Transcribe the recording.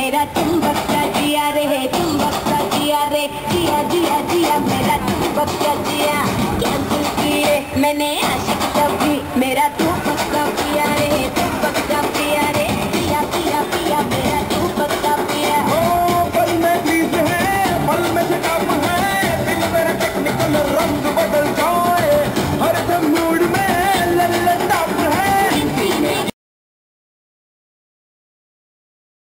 मेरा तुम बक्का जिया रे, है बक्का जिया रे, जिया जिया जिया, मेरा तुम का जिया। क्या तुम किए मैंने आशिक कभी?